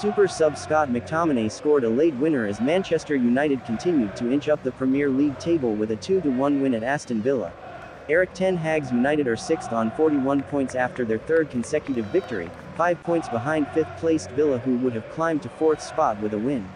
Super sub Scott McTominay scored a late winner as Manchester United continued to inch up the Premier League table with a 2-1 win at Aston Villa. Erik Ten Hag's United are sixth on 41 points after their third consecutive victory, five points behind fifth-placed Villa who would have climbed to fourth spot with a win.